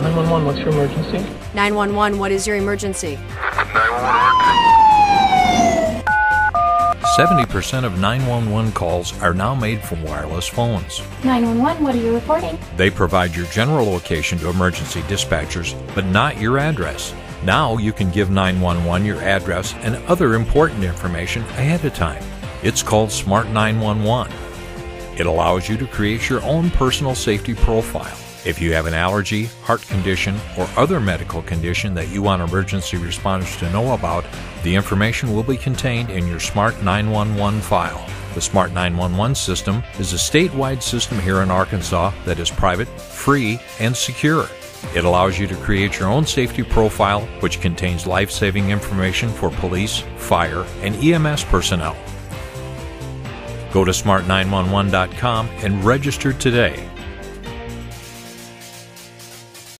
911, what's your emergency? 911, what is your emergency? 911. 70% of 911 calls are now made from wireless phones. 911, what are you reporting? They provide your general location to emergency dispatchers, but not your address. Now you can give 911 your address and other important information ahead of time. It's called Smart 911. It allows you to create your own personal safety profile. If you have an allergy, heart condition, or other medical condition that you want emergency responders to know about, the information will be contained in your Smart 911 file. The Smart 911 system is a statewide system here in Arkansas that is private, free, and secure. It allows you to create your own safety profile, which contains life saving information for police, fire, and EMS personnel. Go to smart911.com and register today